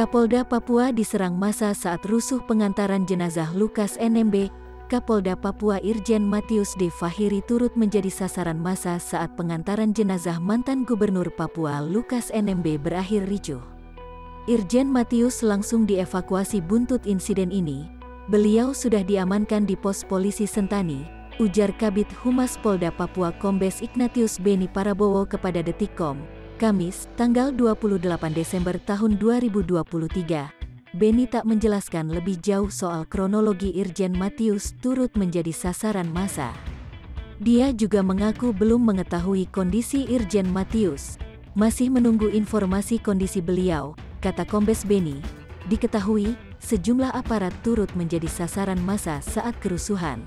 Kapolda Papua diserang massa saat rusuh pengantaran jenazah Lukas NMB. Kapolda Papua Irjen Matius D. Fahiri turut menjadi sasaran massa saat pengantaran jenazah mantan Gubernur Papua Lukas NMB berakhir ricuh. Irjen Matius langsung dievakuasi buntut insiden ini. Beliau sudah diamankan di pos polisi Sentani, ujar Kabit Humas Polda Papua Kombes Ignatius Beni Parabowo kepada Detikkom. Kamis, tanggal 28 Desember tahun 2023, Beni tak menjelaskan lebih jauh soal kronologi Irjen Matius turut menjadi sasaran massa. Dia juga mengaku belum mengetahui kondisi Irjen Matius. Masih menunggu informasi kondisi beliau, kata Kombes Beni. Diketahui, sejumlah aparat turut menjadi sasaran massa saat kerusuhan.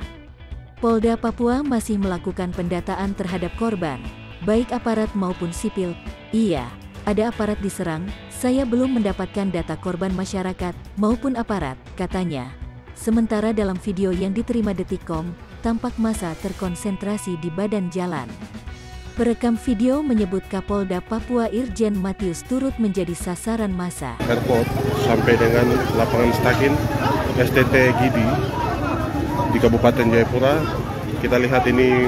Polda Papua masih melakukan pendataan terhadap korban, baik aparat maupun sipil. Iya, ada aparat diserang, saya belum mendapatkan data korban masyarakat maupun aparat, katanya. Sementara dalam video yang diterima Detikkom, tampak masa terkonsentrasi di badan jalan. Perekam video menyebut Kapolda Papua Irjen Matius turut menjadi sasaran masa. Airport sampai dengan lapangan Stakin STT Gidi di Kabupaten Jayapura. Kita lihat ini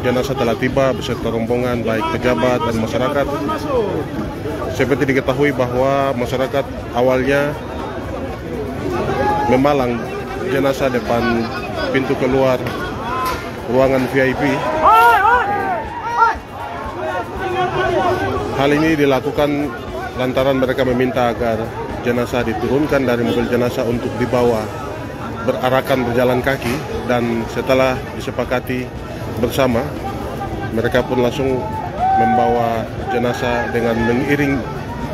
jenazah telah tiba beserta rombongan baik pejabat dan masyarakat. Seperti diketahui bahwa masyarakat awalnya memalang jenazah depan pintu keluar ruangan VIP. Hal ini dilakukan lantaran mereka meminta agar jenazah diturunkan dari mobil jenazah untuk dibawa berarakan berjalan kaki dan setelah disepakati bersama. Mereka pun langsung membawa jenazah dengan mengiring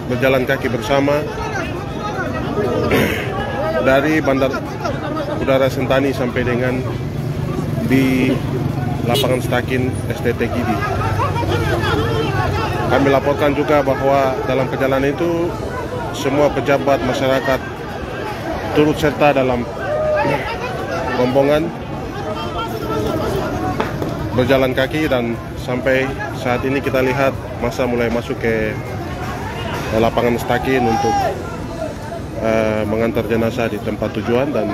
berjalan kaki bersama dari Bandar Udara Sentani sampai dengan di lapangan Stakin STT Gidi. Kami laporkan juga bahwa dalam perjalanan itu semua pejabat masyarakat turut serta dalam rombongan berjalan kaki dan sampai saat ini kita lihat masa mulai masuk ke lapangan Stakin untuk uh, mengantar jenazah di tempat tujuan dan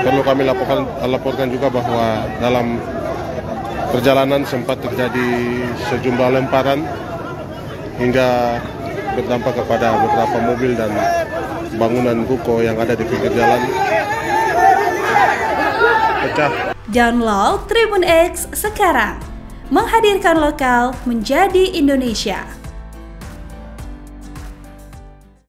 perlu kami laporkan, laporkan juga bahwa dalam perjalanan sempat terjadi sejumlah lemparan hingga berdampak kepada beberapa mobil dan bangunan ruko yang ada di pinggir jalan pecah. Download Tribun X sekarang. Menghadirkan lokal menjadi Indonesia.